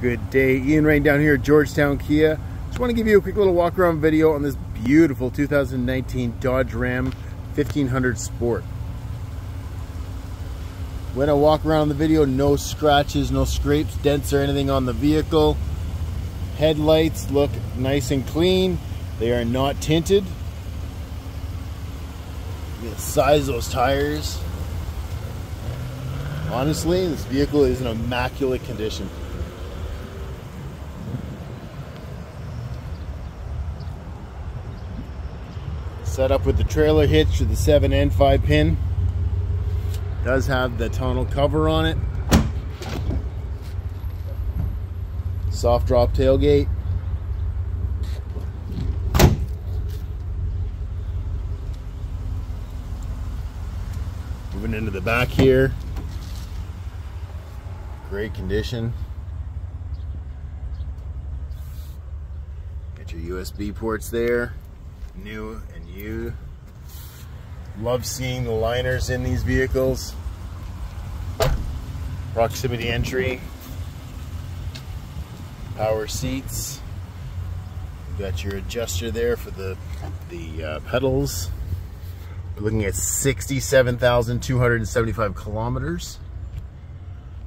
Good day, Ian Rain down here at Georgetown Kia. Just want to give you a quick little walk around video on this beautiful 2019 Dodge Ram 1500 Sport. When I walk around the video, no scratches, no scrapes, dents or anything on the vehicle. Headlights look nice and clean. They are not tinted. The size those tires. Honestly, this vehicle is in immaculate condition. Set up with the trailer hitch to the 7 and 5 pin. Does have the tonneau cover on it. Soft drop tailgate. Moving into the back here. Great condition. Got your USB ports there. New and you. Love seeing the liners in these vehicles. Proximity entry. Power seats. You've got your adjuster there for the, the uh, pedals. We're looking at 67,275 kilometers.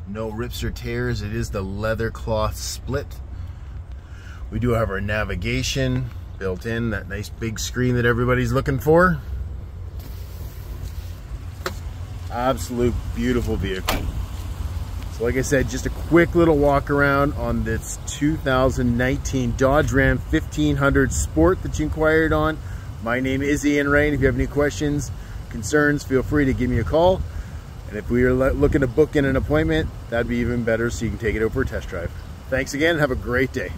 No rips or tears. It is the leather cloth split. We do have our navigation built in, that nice big screen that everybody's looking for. Absolute beautiful vehicle. So like I said, just a quick little walk around on this 2019 Dodge Ram 1500 Sport that you inquired on. My name is Ian Rain. If you have any questions, concerns, feel free to give me a call. And if we are looking to book in an appointment, that'd be even better so you can take it over for a test drive. Thanks again and have a great day.